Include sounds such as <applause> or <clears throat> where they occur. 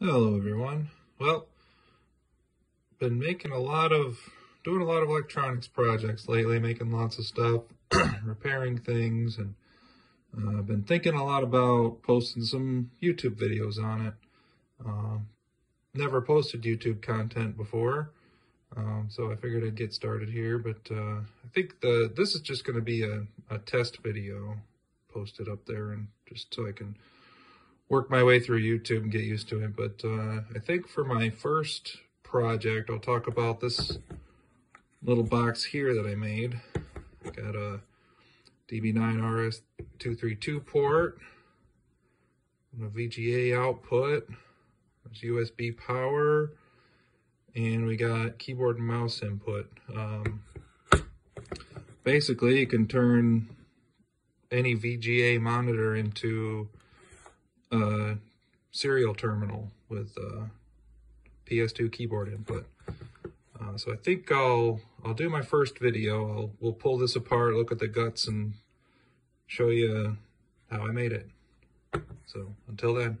Hello everyone. Well, been making a lot of, doing a lot of electronics projects lately, making lots of stuff, <clears throat> repairing things, and uh, been thinking a lot about posting some YouTube videos on it. Uh, never posted YouTube content before, um, so I figured I'd get started here, but uh, I think the this is just going to be a, a test video posted up there, and just so I can work my way through YouTube and get used to it. But uh, I think for my first project, I'll talk about this little box here that I made. Got a DB9 RS232 port, a VGA output, there's USB power, and we got keyboard and mouse input. Um, basically, you can turn any VGA monitor into uh, serial terminal with uh, PS2 keyboard input. Uh, so I think I'll I'll do my first video. I'll we'll pull this apart, look at the guts, and show you how I made it. So until then.